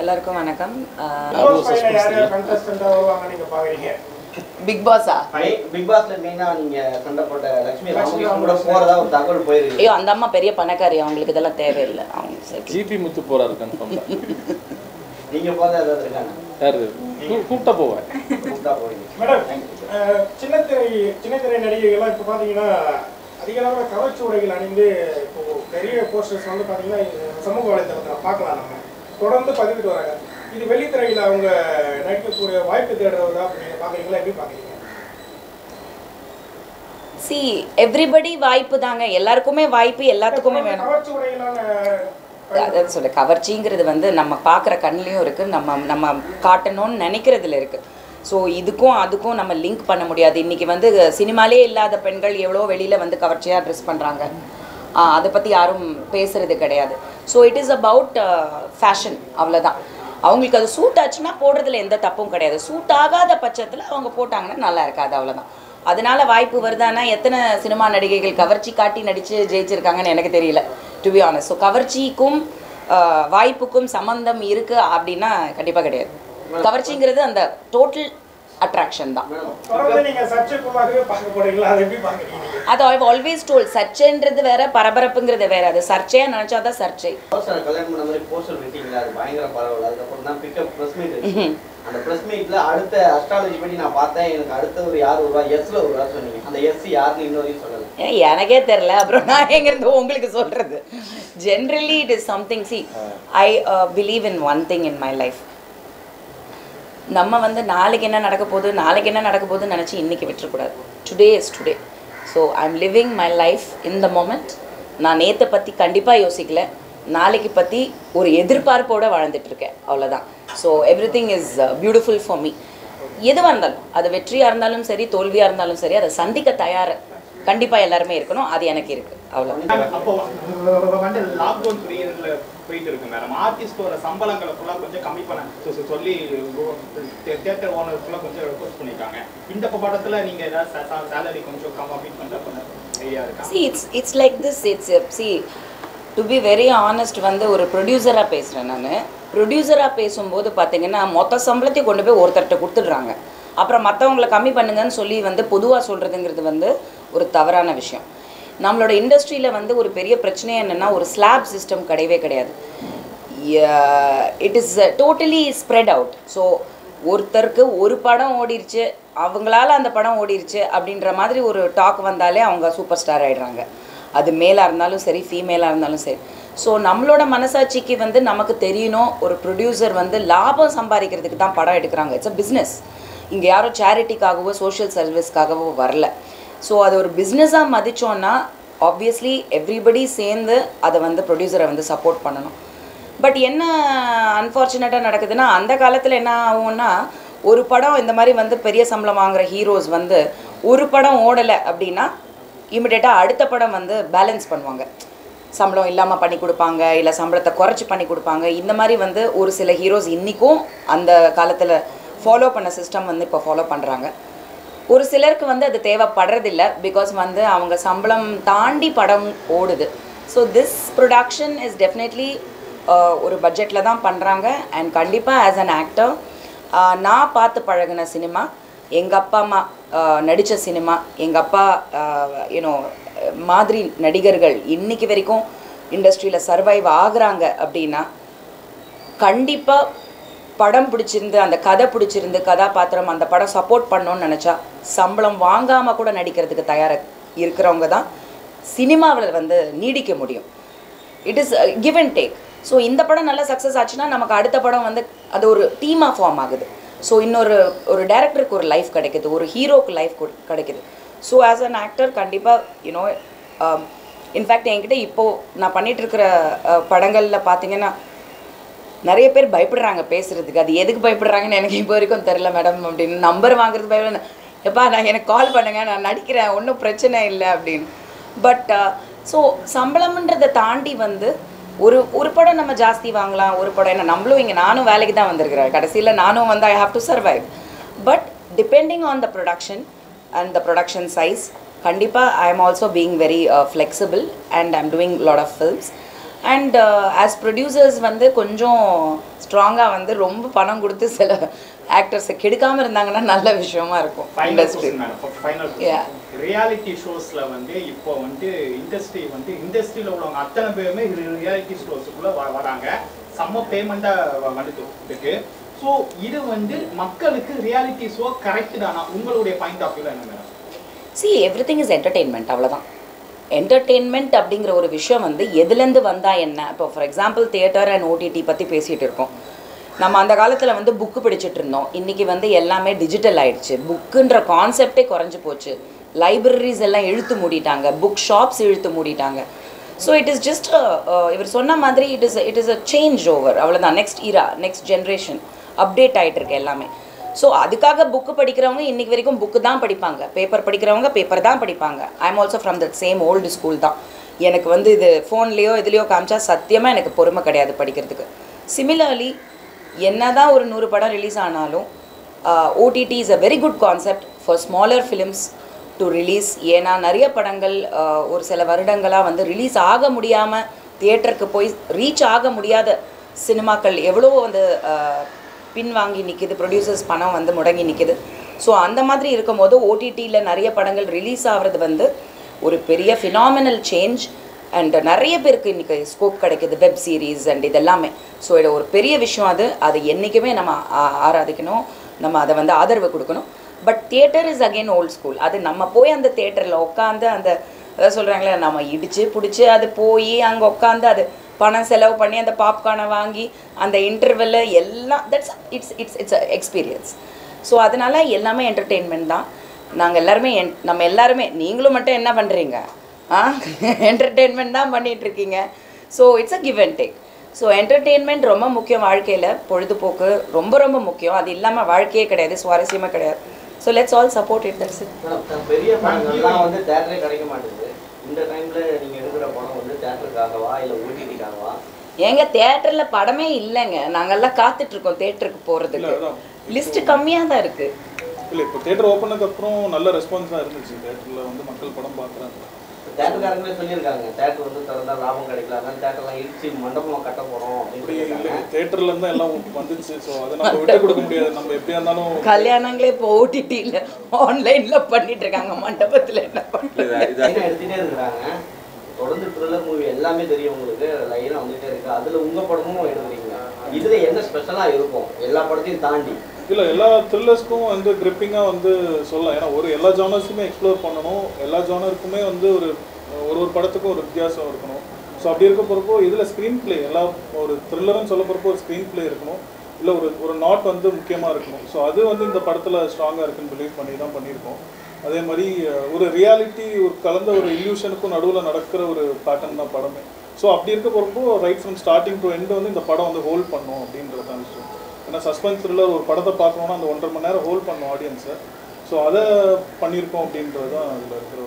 எல்லாருக்கும் வணக்கம். பிக் பாஸா பிக் பாஸ்ல மெயினா நீங்க சண்டை போட்ட லட்சுமி கூட. போறதா ஒரு தகவல் போயிருக்கு ஐயோ அந்த அம்மா பெரிய பணக்காரி அவங்களுக்கு இதெல்லாம் தேவையில்லை. அவங்க சரி. ஜிபி முத்து போறாரு கன்ஃபார்ம் நீங்க போறதா ஏதாவது இருக்காங்க யாரு கூப்பிட்டா போவேன். கூப்பிட்டா போறீங்க மேடம் அஹ், சின்னத்திரை சின்னத்திரை நடிகைகள்லாம் இப்போ பார்த்தீங்கன்னா அதிக அளவில் கவர்ச்சி உடைகள் அணிந்து இப்போ பெரிய போஸ்டர்ஸ் வந்து பார்த்தீங்கன்னா சமூக வலைதளத்தில் பார்க்கலாம் நம்ம. தொடர்ந்து பதிவிட்டு வராங்க. இது வெள்ளித்திரையில் அவங்க நடிக்கக்கூடிய வாய்ப்பு தேடுறதா நீங்க பார்க்குறீங்களா எப்படி பார்க்குறீங்க சி எவ்ரிபடி வாய்ப்பு தாங்க. எல்லாருக்குமே வாய்ப்பு எல்லாத்துக்குமே வேணும். அதான் சொல்ல கவர்ச்சிங்கிறது வந்து நம்ம பார்க்குற கண்ணிலையும் இருக்குது நம்ம நம்ம காட்டணும்னு நினைக்கிறதுல இருக்குது ஸோ இதுக்கும் அதுக்கும் நம்ம லிங்க் பண்ண முடியாது. இன்றைக்கி வந்து சினிமாலே இல்லாத பெண்கள் எவ்வளோ வெளியில் வந்து கவர்ச்சியாக ட்ரெஸ் பண்ணுறாங்க அதை பற்றி யாரும் பேசுறது கிடையாது. So it is about fashion அவ்வளோதான் அவங்களுக்கு அது சூட் ஆச்சுன்னா போடுறதுல எந்த தப்பும் கிடையாது. சூட் ஆகாத பட்சத்தில் அவங்க போட்டாங்கன்னா நல்லா இருக்காது அவ்வளோதான் அதனால வாய்ப்பு வருதானா எத்தனை சினிமா நடிகைகள் கவர்ச்சி காட்டி நடித்து ஜெயிச்சிருக்காங்கன்னு எனக்கு தெரியல டு பி ஆனஸ்ட் ஸோ கவர்ச்சிக்கும் வாய்ப்புக்கும் சம்மந்தம் இருக்கு அப்படின்னா கண்டிப்பாக கிடையாது. கவர்ச்சிங்கிறது அந்த டோட்டல் அட்ராக்ஷன் தான். அதை அது ஆல்வேஸ் டோல் சர்ச்சைன்றது வேற பரபரப்புங்கிறது வேற. அது சர்ச்சையா சர்ச்சை. அதுக்கப்புறம் தான் பிக்கப் ப்ரெஸ் மீட் அந்த ப்ரெஸ் மீட்ல அடுத்த அஸ்ட்ராலஜி படி நான் பார்த்தேன். எனக்கு அடுத்த ஒரு யார் வருவா? எஸ்ல வருவா சொன்னீங்க. அந்த எஸ் யாருன்னு இன்ன வரையும் சொல்லல ஏன் எனக்கே தெரில அப்புறம் நான் எங்கிருந்து உங்களுக்கு சொல்றது? Generally it is something see I believe in one thing in my life நம்ம வந்து நாளைக்கு என்ன நடக்க போகுது நாளைக்கு என்ன நடக்க போகுதுன்னு நினச்சி இன்றைக்கி விட்டுறக்கூடாது. Today is today so I am living my life in the moment நான் நேற்றை பற்றி கண்டிப்பாக யோசிக்கல. நாளைக்கு பற்றி ஒரு எதிர்பார்ப்போடு வாழ்ந்துட்டுருக்கேன் அவ்வளோதான் so everything is uh, beautiful for me எதுவாக இருந்தாலும் அது வெற்றியாக இருந்தாலும் சரி தோல்வியாக இருந்தாலும் சரி அதை சந்திக்க தயார் கண்டிப்பாக எல்லாருமே இருக்கணும். அது எனக்கு இருக்குது அவ்வளோ அப்போ போயிட்டு இருக்கு மேடம் ஆர்டிஸ்டோட சம்பளங்களை ஃபுல்லாக கொஞ்சம் கம்மி பண்ண சொல்லி தேட்டர் ஓனர் ஃபுல்லாக கொஞ்சம் ரெக்வஸ்ட் பண்ணியிருக்காங்க இந்த படத்தில் நீங்கள் ஏதாவது சேலரி கொஞ்சம் கம்மி பண்ற ஐடியா இருக்கா? See it's it's like this it's see to be very honest வந்து ஒரு ப்ரொடியூசராக பேசுகிறேன் நான். ப்ரொடியூசராக பேசும்போது பார்த்தீங்கன்னா மொத்த சம்பளத்தையும் கொண்டு போய் ஒருத்தர்கிட்ட கொடுத்துடுறாங்க. அப்புறம் மற்றவங்களை கம்மி பண்ணுங்கன்னு சொல்லி வந்து பொதுவாக சொல்கிறதுங்கிறது வந்து ஒரு தவறான விஷயம். நம்மளோட இண்டஸ்ட்ரியில் வந்து ஒரு பெரிய பிரச்சனை என்னென்னா ஒரு ஸ்லாப் சிஸ்டம் கிடையவே கிடையாது. It is totally spread out so ஒருத்தருக்கு ஒரு படம் ஓடிருச்சு அவங்களால அந்த படம் ஓடிருச்சு அப்படின்ற மாதிரி ஒரு டாக் வந்தாலே அவங்க சூப்பர் ஸ்டார் ஆயிடுறாங்க. அது மேலாக இருந்தாலும் சரி ஃபீமேலாக இருந்தாலும் சரி. ஸோ நம்மளோட மனசாட்சிக்கு வந்து நமக்கு தெரியணும் ஒரு ப்ரொடியூசர் வந்து லாபம் சம்பாதிக்கிறதுக்கு தான் படம் எடுக்கிறாங்க. இட்ஸ் அ பிஸ்னஸ் இங்கே யாரும் சேரிட்டிக்காகவோ சோஷியல் சர்வீஸ்க்காகவோ வரல. ஸோ அது ஒரு பிஸ்னஸாக மதித்தோன்னா ஆப்வியஸ்லி எவ்ரிபடி சேர்ந்து அதை வந்து ப்ரொடியூசரை வந்து சப்போர்ட் பண்ணணும். பட் என்ன அன்ஃபார்ச்சுனேட்டாக நடக்குதுன்னா அந்த காலத்தில் என்ன ஆகும்னா ஒரு படம் இந்த மாதிரி வந்து பெரிய சம்பளம் வாங்குற ஹீரோஸ் வந்து ஒரு படம் ஓடலை அப்படின்னா இமிடியேட்டாக அடுத்த படம் வந்து பேலன்ஸ் பண்ணுவாங்க. சம்பளம் இல்லாமல் பண்ணி கொடுப்பாங்க இல்லை சம்பளத்தை குறைச்சி பண்ணி கொடுப்பாங்க. இந்த மாதிரி வந்து ஒரு சில ஹீரோஸ் இன்றைக்கும் அந்த காலத்தில் ஃபாலோ பண்ண சிஸ்டம் வந்து இப்போ ஃபாலோ பண்ணுறாங்க ஒரு சிலருக்கு வந்து அது தேவைப்படுறதில்ல பிகாஸ் வந்து அவங்க சம்பளம் தாண்டி படம் ஓடுது. So this production is definitely ஒரு பட்ஜெட்டில் தான் பண்ணுறாங்க அண்ட் கண்டிப்பாக ஆஸ் அன் ஆக்டர் uh, நான் பார்த்து பழகின சினிமா எங்கள் அப்பா அம்மா uh, நடித்த சினிமா எங்கள் அப்பா uh, யூனோ மாதிரி நடிகர்கள் இன்னைக்கு வரைக்கும் இண்டஸ்ட்ரியில் சர்வைவ் ஆகுறாங்க அப்படின்னா கண்டிப்பாக படம் பிடிச்சிருந்து அந்த கதை பிடிச்சிருந்து கதாபாத்திரம் அந்த படம் சப்போர்ட் பண்ணோன்னு நினச்சா சம்பளம் வாங்காமல் கூட நடிக்கிறதுக்கு தயாராக இருக்கிறவங்க தான் சினிமாவில் வந்து நீடிக்க முடியும். It is give and take so இந்த படம் நல்லா சக்ஸஸ் ஆச்சுன்னா நமக்கு அடுத்த படம் வந்து அது ஒரு டீமாக ஃபார்ம் ஆகுது. ஸோ இன்னொரு ஒரு டேரக்டருக்கு ஒரு லைஃப் கிடைக்குது ஒரு ஹீரோக்கு லைஃப் கிடைக்குது. ஸோ ஆஸ் அன் ஆக்டர் கண்டிப்பாக யூனோ இன்ஃபேக்ட் என்கிட்ட இப்போது நான் பண்ணிகிட்ருக்கிற படங்களில் பார்த்தீங்கன்னா நிறைய பேர் பயப்படுறாங்க பேசுறதுக்கு. அது எதுக்கு பயப்படுறாங்கன்னு எனக்கு இப்போ வரைக்கும் தெரில மேடம் அப்படின்னு. நம்பர் வாங்குறது பயப்பட எப்பா நான் எனக்கு கால் பண்ணுங்க நான் நடிக்கிறேன் ஒன்றும் பிரச்சனை இல்லை அப்படின்னு. பட் ஸோ uh, சம்பளம்ன்றதை தாண்டி வந்து ஒரு ஒரு படம் நம்ம ஜாஸ்தி வாங்கலாம் ஒரு படம் என்ன? நம்மளும் இங்கே நானும் வேலைக்கு தான் வந்திருக்கிறேன். கடைசியில் நானும் வந்து I have to survive but depending on the production and the production size கண்டிப்பாக I am also being very flexible and I'm doing lot of films and as producers வந்து கொஞ்சம் ஸ்ட்ராங்காக வந்து ரொம்ப பணம் கொடுத்து சில ஆக்டர்ஸை கெடுக்காமல் இருந்தாங்கன்னா நல்ல விஷயமா இருக்கும். இண்டஸ்ட்ரி. ரியாலிட்டி ஷோஸ்ல வந்து இப்போ வந்து இண்டஸ்ட்ரி வந்து இண்டஸ்ட்ரியில உள்ளவங்க அத்தனை பேருமே ரியாலிட்டி ஷோஸுக்குள்ள வராங்க. செம்ம பேமெண்டா வந்துட்டு ஸோ இது வந்து மக்களுக்கு ரியாலிட்டி ஷோ கரெக்ட் தானா? உங்களுடைய பாயிண்ட் ஆஃப் வியூல என்ன madam see everything is entertainment அவ்வளோதான் என்டர்டெயின்மெண்ட் அப்படிங்கிற ஒரு விஷயம் வந்து எதுலேருந்து வந்தால் என்ன? இப்போ for example theatre and OTT பற்றி பேசிகிட்டு இருக்கோம். நம்ம அந்த காலத்தில் வந்து புக்கு படிச்சுட்டு இருந்தோம். இன்றைக்கி வந்து எல்லாமே டிஜிட்டல் ஆயிடுச்சு. புக்குன்ற கான்செப்டே குறைஞ்சி போச்சு. லைப்ரரிஸ் எல்லாம் இழுத்து மூடிட்டாங்க. புக் ஷாப்ஸ் இழுத்து மூடிட்டாங்க. ஸோ இட் இஸ் ஜஸ்ட் இவர் சொன்ன மாதிரி it is it is a change over அவ்வளோதான் next era next generation update ஆகிட்டு இருக்கு எல்லாமே. ஸோ அதுக்காக புக்கு படிக்கிறவங்க இன்றைக்கி வரைக்கும் புக்கு தான் படிப்பாங்க. பேப்பர் படிக்கிறவங்க பேப்பர் தான் படிப்பாங்க. I am also from that same old school தான். எனக்கு வந்து இது ஃபோன்லேயோ இதுலேயோ காமிச்சா சத்தியமாக எனக்கு பொறுமை கிடையாது படிக்கிறதுக்கு. சிமிலர்லி என்ன தான் ஒரு நூறு படம் ரிலீஸ் ஆனாலும் OTT is a very good concept for smaller films to release ஏன்னா நிறைய படங்கள் ஒரு சில வருடங்களாக வந்து ரிலீஸ் ஆக முடியாமல் தியேட்டருக்கு போய் ரீச் ஆக முடியாத சினிமாக்கள் எவ்வளோ வந்து பின் பின்வாங்கி நிற்கிது ப்ரொடியூசர்ஸ் பணம் வந்து முடங்கி நிற்கிது ஸோ அந்த மாதிரி இருக்கும்போது ஓடிடியில் நிறைய படங்கள் ரிலீஸ் ஆகிறது வந்து ஒரு பெரிய ஃபினாமினல் சேஞ்ச் அண்ட் நிறைய பேருக்கு இன்றைக்கி ஸ்கோப் கிடைக்குது வெப் சீரிஸ் அண்ட் இதெல்லாமே. ஸோ இது ஒரு பெரிய விஷயம் அது. அது என்றைக்குமே நம்ம ஆ- ஆராதிக்கணும். நம்ம அதை வந்து ஆதரவு கொடுக்கணும். But theatre is again old school அது நம்ம போய் அந்த தியேட்டரில் உட்காந்து அந்த அதான் சொல்கிறாங்களே நம்ம இடித்து பிடிச்சி அது போய் அங்கே உட்காந்து அது பணம் செலவு பண்ணி அந்த பாப்கார்னை வாங்கி அந்த இன்டர்வெல்ல எல்லாம் that's it's it's it's experience so அதனால் எல்லாமே என்டர்டெயின்மெண்ட் தான். நாங்கள் எல்லாருமே என் நம்ம எல்லாருமே நீங்களும் மட்டும் என்ன பண்ணுறீங்க ஆ? என்டர்டெயின்மெண்ட் தான் பண்ணிகிட்ருக்கீங்க இருக்கீங்க so it's a give and take so entertainment ரொம்ப முக்கியம் வாழ்க்கையில். பொழுதுபோக்கு ரொம்ப ரொம்ப முக்கியம். அது இல்லாமல் வாழ்க்கையே கிடையாது சுவாரஸ்யமாக கிடையாது. So let's all support it that's பெரிய வந்து தேட்டரே கிடைக்க மாட்டேங்குது. இந்த டைமில் நீங்கள் எடுக்கிற படம் வந்து தேட்டருக்காகவா இல்ல ஓடிடிக்காகவா? ஏங்க தேட்டரில் படமே இல்லைங்க. நாங்கெல்லாம் காத்துட்டு இருக்கோம் தேட்டருக்கு போகிறதுக்கு இல்ல, அதான். லிஸ்ட் கம்மியாக தான் இருக்குது இல்லை இப்போ தேட்டர் ஓப்பனுக்கு அப்புறம் நல்ல ரெஸ்பான்ஸ் தான் இருந்துச்சு. தேட்டரில் வந்து மக்கள் படம் பார்க்குறாங்க. தேட்டருக்காரங்களே சொல்லியிருக்காங்க. தேட்டர் வந்து திறந்தா லாபம் கிடைக்கல. அதனால தேட்டர்லாம் இடிச்சு மண்டபம் கட்ட போறோம் தேட்டர்ல இருந்து எல்லாம் வந்துச்சு ஸோ அதை நம்ம விட்டு கொடுக்க முடியாது. நம்ம எப்படியா இருந்தாலும் கல்யாணங்களே இப்போ ஓடிடியில் ஆன்லைனில் பண்ணிட்டு இருக்காங்க. மண்டபத்தில் என்ன பண்ணுறது எடுத்துட்டே இருக்கிறாங்க? தொடர்ந்து த்ரில்லர் மூவி எல்லாமே தெரியும் உங்களுக்கு. லைனா வந்துட்டே இருக்கு. அதுல உங்க படமும் எடுக்கிறீங்க. இதுல என்ன ஸ்பெஷலா இருக்கும்? எல்லா படத்தையும் தாண்டி. இல்லை எல்லா த்ரில்லர்ஸ்க்கும் வந்து கிரிப்பிங்காக வந்து சொல்லலாம். ஏன்னா ஒரு எல்லா ஜானர்ஸுமே எக்ஸ்ப்ளோர் பண்ணணும். எல்லா ஜானருக்குமே வந்து ஒரு ஒரு ஒரு படத்துக்கும் ஒரு வித்தியாசம் இருக்கணும். ஸோ அப்படி இருக்க போகிறப்போ இதில் ஸ்க்ரீன் ப்ளே எல்லா ஒரு த்ரில்லர்னு சொல்ல போகிறப்போ ஒரு ஸ்க்ரீன் ப்ளே இருக்கணும். இல்லை ஒரு ஒரு நாட் வந்து முக்கியமாக இருக்கணும். ஸோ அது வந்து இந்த படத்தில் ஸ்ட்ராங்காக இருக்குன்னு பிலீவ் பண்ணி தான் பண்ணியிருக்கோம். அதே மாதிரி ஒரு ரியாலிட்டி ஒரு கலந்த ஒரு இல்யூஷனுக்கும் நடுவில் நடக்கிற ஒரு பேட்டர்ன் தான் படமே. ஸோ அப்படி இருக்க போகிறப்போ right from starting to end வந்து இந்த படம் வந்து ஹோல்ட் பண்ணும் அப்படின்றது தான் விஷயம். ஏன்னா சஸ்பென்ஸ் த்ரில்லர் ஒரு படத்தை பார்க்கணுன்னா அந்த ஒன்றரை மணி நேரம் ஹோல்ட் பண்ணும் ஆடியன்ஸை ஸோ அதை பண்ணியிருக்கோம் அப்படின்றது தான் அதில் இருக்கிற